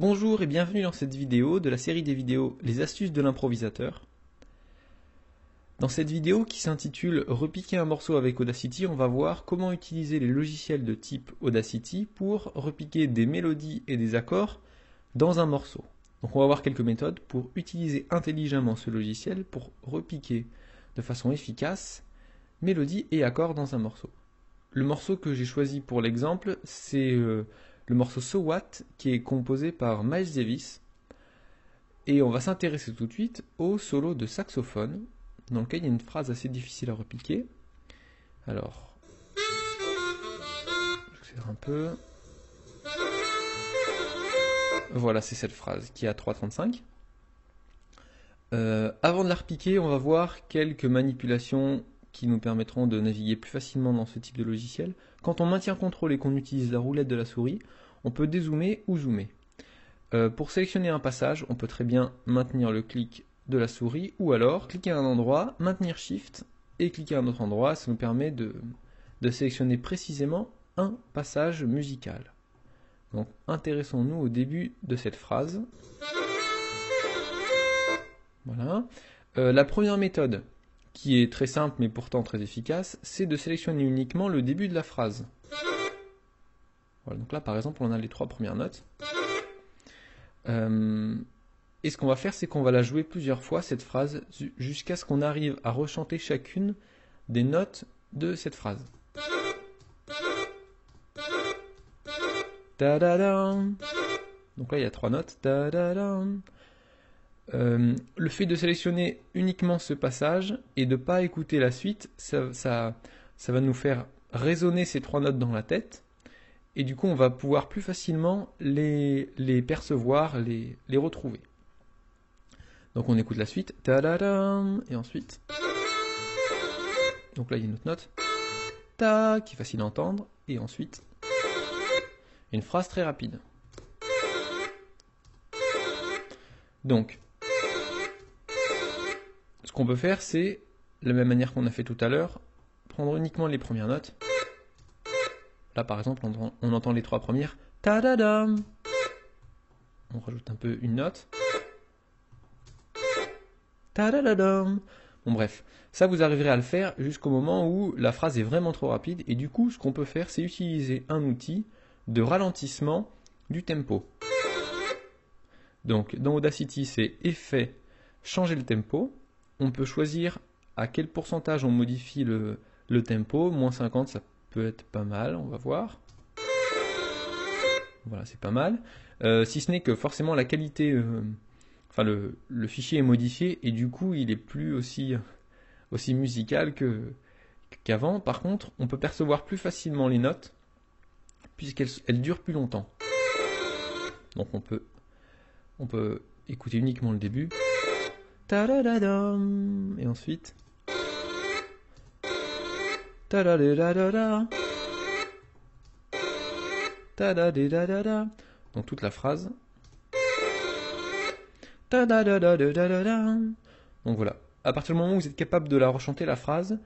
Bonjour et bienvenue dans cette vidéo de la série des vidéos Les astuces de l'improvisateur. Dans cette vidéo qui s'intitule Repiquer un morceau avec Audacity, on va voir comment utiliser les logiciels de type Audacity pour repiquer des mélodies et des accords dans un morceau. Donc on va voir quelques méthodes pour utiliser intelligemment ce logiciel pour repiquer de façon efficace mélodies et accords dans un morceau. Le morceau que j'ai choisi pour l'exemple, c'est euh, le morceau So What qui est composé par Miles Davis. Et on va s'intéresser tout de suite au solo de saxophone, dans lequel il y a une phrase assez difficile à repiquer. Alors, j'accélère un peu. Voilà, c'est cette phrase qui est à 3.35. Euh, avant de la repiquer, on va voir quelques manipulations qui nous permettront de naviguer plus facilement dans ce type de logiciel. Quand on maintient contrôle et qu'on utilise la roulette de la souris, on peut dézoomer ou zoomer. Euh, pour sélectionner un passage, on peut très bien maintenir le clic de la souris ou alors cliquer à un endroit, maintenir Shift et cliquer à un autre endroit. Ça nous permet de, sélectionner précisément un passage musical. Donc intéressons-nous au début de cette phrase. Voilà. Euh, la première méthode, qui est très simple mais pourtant très efficace, c'est de sélectionner uniquement le début de la phrase. Voilà, donc là par exemple on a les trois premières notes. Euh, et ce qu'on va faire c'est qu'on va la jouer plusieurs fois cette phrase jusqu'à ce qu'on arrive à rechanter chacune des notes de cette phrase. Donc là il y a trois notes. Euh, le fait de sélectionner uniquement ce passage et de ne pas écouter la suite, ça, va nous faire résonner ces trois notes dans la tête. Et du coup, on va pouvoir plus facilement les, percevoir, les, retrouver. Donc on écoute la suite. Et ensuite. Donc là, il y a une autre note. Ta, qui est facile à entendre. Et ensuite. Une phrase très rapide. Donc, qu'on peut faire, c'est, la même manière qu'on a fait tout à l'heure, prendre uniquement les premières notes. Là, par exemple, on, entend les trois premières. On rajoute un peu une note. Bon, bref, ça vous arriverez à le faire jusqu'au moment où la phrase est vraiment trop rapide. Et du coup, ce qu'on peut faire, c'est utiliser un outil de ralentissement du tempo. Donc, dans Audacity, c'est effet, changer le tempo on peut choisir à quel pourcentage on modifie le, tempo. Moins 50, ça peut être pas mal, on va voir. Voilà, c'est pas mal. Euh, si ce n'est que forcément la qualité, euh, enfin le, fichier est modifié et du coup il est plus aussi, aussi musical qu'avant. Par contre, on peut percevoir plus facilement les notes puisqu'elles durent plus longtemps. Donc on peut, on peut écouter uniquement le début. Et ensuite. Donc toute la phrase. Donc voilà. À partir du moment où vous êtes capable de la rechanter la phrase,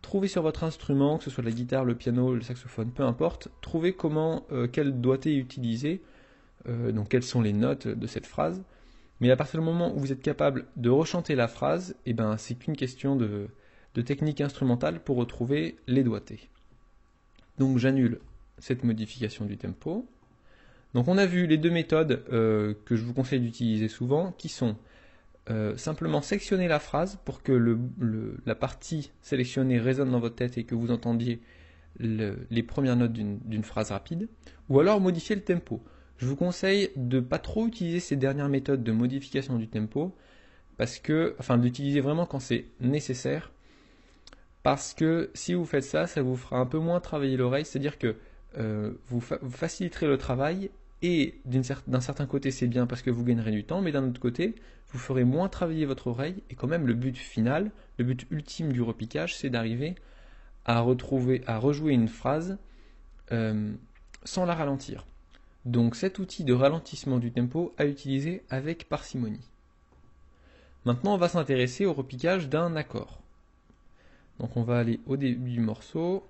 trouvez sur votre instrument, que ce soit la guitare, le piano, le saxophone, peu importe, trouvez comment, euh, quel doigté utiliser, euh, donc quelles sont les notes de cette phrase, mais à partir du moment où vous êtes capable de rechanter la phrase, eh ben, c'est qu'une question de, technique instrumentale pour retrouver les doigtés. Donc j'annule cette modification du tempo. Donc on a vu les deux méthodes euh, que je vous conseille d'utiliser souvent, qui sont euh, simplement sectionner la phrase pour que la partie sélectionnée résonne dans votre tête et que vous entendiez les premières notes d'une phrase rapide, ou alors modifier le tempo. Je vous conseille de pas trop utiliser ces dernières méthodes de modification du tempo, parce que, enfin, d'utiliser vraiment quand c'est nécessaire, parce que si vous faites ça, ça vous fera un peu moins travailler l'oreille, c'est-à-dire que euh, vous, faciliterez le travail et d'un certain côté c'est bien parce que vous gagnerez du temps, mais d'un autre côté vous ferez moins travailler votre oreille et quand même le but final, le but ultime du repiquage, c'est d'arriver à retrouver, à rejouer une phrase euh, sans la ralentir. Donc cet outil de ralentissement du tempo à utiliser avec parcimonie. Maintenant, on va s'intéresser au repiquage d'un accord. Donc on va aller au début du morceau.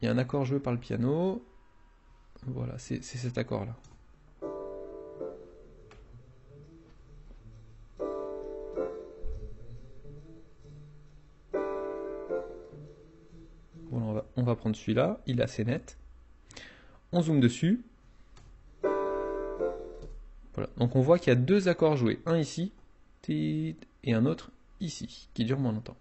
Il y a un accord joué par le piano. Voilà, c'est cet accord-là. On va, on va prendre celui-là, il est assez net. On zoome dessus. Donc on voit qu'il y a deux accords joués, un ici et un autre ici, qui dure moins longtemps.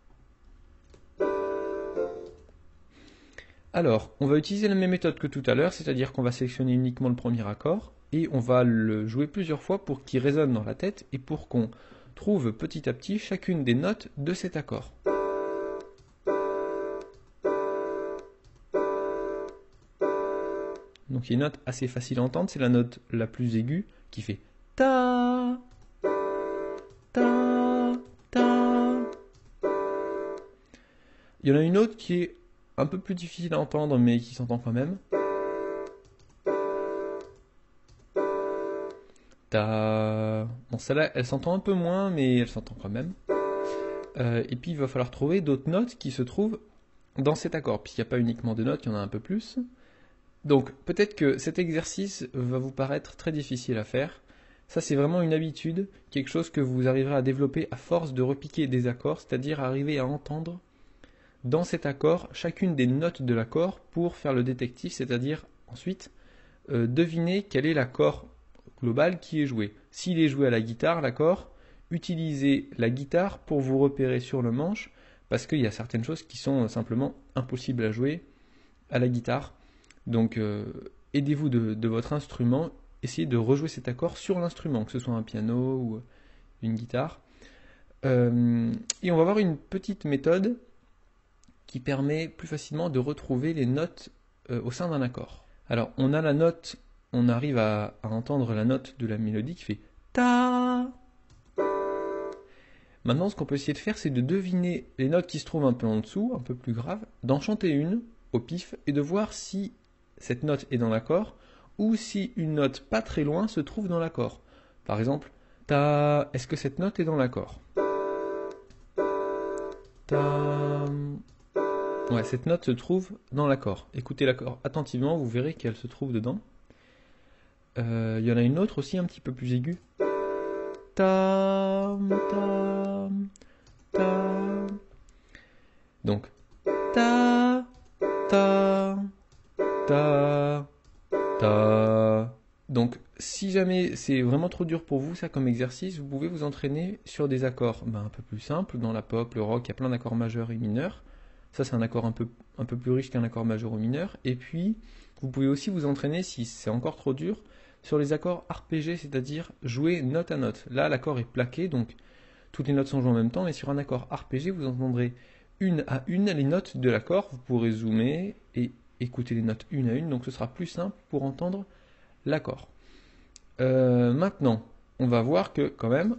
Alors, on va utiliser la même méthode que tout à l'heure, c'est-à-dire qu'on va sélectionner uniquement le premier accord, et on va le jouer plusieurs fois pour qu'il résonne dans la tête, et pour qu'on trouve petit à petit chacune des notes de cet accord. Donc il y a une note assez facile à entendre, c'est la note la plus aiguë qui fait ta ta ta. Il y en a une autre qui est un peu plus difficile à entendre mais qui s'entend quand même. Ta. Bon celle-là elle s'entend un peu moins mais elle s'entend quand même. Euh, et puis il va falloir trouver d'autres notes qui se trouvent dans cet accord, puisqu'il n'y a pas uniquement deux notes, il y en a un peu plus. Donc peut-être que cet exercice va vous paraître très difficile à faire. Ça c'est vraiment une habitude, quelque chose que vous arriverez à développer à force de repiquer des accords, c'est-à-dire arriver à entendre dans cet accord chacune des notes de l'accord pour faire le détective, c'est-à-dire ensuite euh, deviner quel est l'accord global qui est joué. S'il est joué à la guitare, l'accord, utilisez la guitare pour vous repérer sur le manche, parce qu'il y a certaines choses qui sont simplement impossibles à jouer à la guitare. Donc euh, aidez-vous de, votre instrument, essayez de rejouer cet accord sur l'instrument, que ce soit un piano ou une guitare. Euh, et on va voir une petite méthode qui permet plus facilement de retrouver les notes euh, au sein d'un accord. Alors on a la note, on arrive à, à, entendre la note de la mélodie qui fait ta. Maintenant ce qu'on peut essayer de faire c'est de deviner les notes qui se trouvent un peu en dessous, un peu plus graves, d'en chanter une au pif et de voir si cette note est dans l'accord, ou si une note pas très loin se trouve dans l'accord. Par exemple, ta, est-ce que cette note est dans l'accord? Ta. Ouais, cette note se trouve dans l'accord. Écoutez l'accord attentivement, vous verrez qu'elle se trouve dedans. Euh, il y en a une autre aussi un petit peu plus aiguë. Ta, ta, ta. Donc, ta, ta, ta, ta. Si jamais c'est vraiment trop dur pour vous, ça comme exercice, vous pouvez vous entraîner sur des accords ben, un peu plus simples. Dans la pop, le rock, il y a plein d'accords majeurs et mineurs. Ça, c'est un accord un peu, un peu plus riche qu'un accord majeur ou mineur. Et puis, vous pouvez aussi vous entraîner, si c'est encore trop dur, sur les accords arpégés, c'est-à-dire jouer note à note. Là, l'accord est plaqué, donc toutes les notes sont jouées en même temps, mais sur un accord arpégé, vous entendrez une à une les notes de l'accord. Vous pourrez zoomer et écouter les notes une à une, donc ce sera plus simple pour entendre l'accord. Euh, maintenant, on va voir que quand même,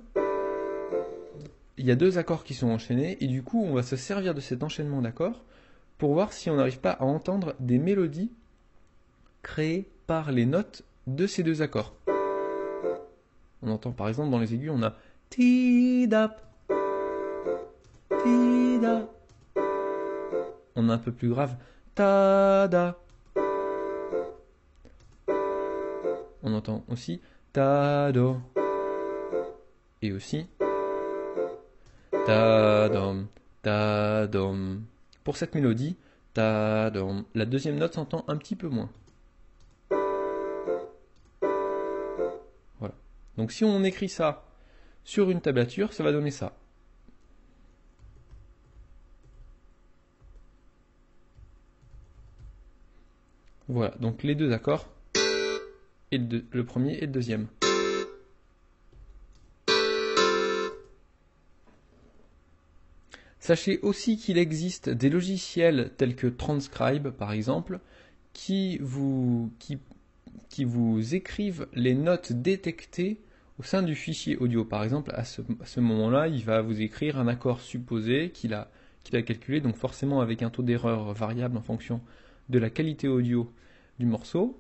il y a deux accords qui sont enchaînés, et du coup, on va se servir de cet enchaînement d'accords pour voir si on n'arrive pas à entendre des mélodies créées par les notes de ces deux accords. On entend par exemple dans les aigus, on a ti-dap, ti-da. On a un peu plus grave ta-da. On entend aussi ta-do. Et aussi ta-dom, ta-dom. Pour cette mélodie, ta-dom, la deuxième note s'entend un petit peu moins. Voilà. Donc si on écrit ça sur une tablature, ça va donner ça. Voilà, donc les deux accords, et le, premier et le deuxième. Sachez aussi qu'il existe des logiciels tels que Transcribe par exemple qui vous, écrivent les notes détectées au sein du fichier audio. Par exemple, à ce, moment-là, il va vous écrire un accord supposé qu'il a calculé, donc forcément avec un taux d'erreur variable en fonction de la qualité audio du morceau.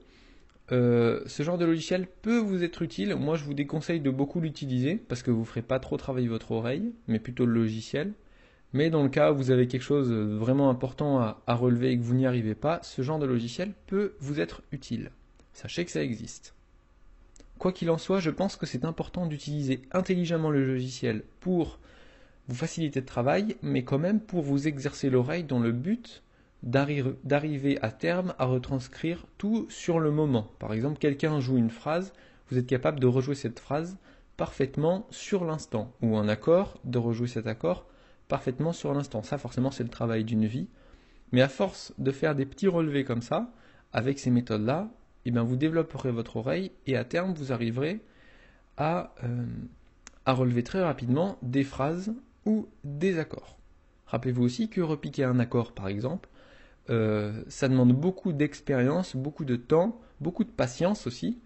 Euh, ce genre de logiciel peut vous être utile. Moi, je vous déconseille de beaucoup l'utiliser parce que vous ne ferez pas trop travailler votre oreille, mais plutôt le logiciel. Mais dans le cas où vous avez quelque chose de vraiment important à, à relever et que vous n'y arrivez pas, ce genre de logiciel peut vous être utile. Sachez que ça existe. Quoi qu'il en soit, je pense que c'est important d'utiliser intelligemment le logiciel pour vous faciliter le travail, mais quand même pour vous exercer l'oreille dans le but d'arriver à terme à retranscrire tout sur le moment. Par exemple, quelqu'un joue une phrase, vous êtes capable de rejouer cette phrase parfaitement sur l'instant, ou un accord, de rejouer cet accord parfaitement sur l'instant. Ça, forcément, c'est le travail d'une vie. Mais à force de faire des petits relevés comme ça, avec ces méthodes-là, eh bien, vous développerez votre oreille et à terme, vous arriverez à, euh, à relever très rapidement des phrases ou des accords. Rappelez-vous aussi que repiquer un accord, par exemple, euh, ça demande beaucoup d'expérience, beaucoup de temps, beaucoup de patience aussi.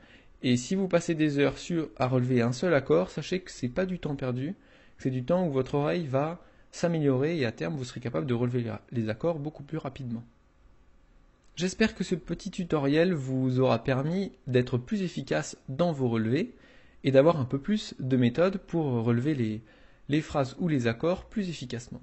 Et si vous passez des heures sur à relever un seul accord, sachez que c'est pas du temps perdu, c'est du temps où votre oreille va s'améliorer et à terme vous serez capable de relever les accords beaucoup plus rapidement. J'espère que ce petit tutoriel vous aura permis d'être plus efficace dans vos relevés et d'avoir un peu plus de méthode pour relever les phrases ou les accords plus efficacement.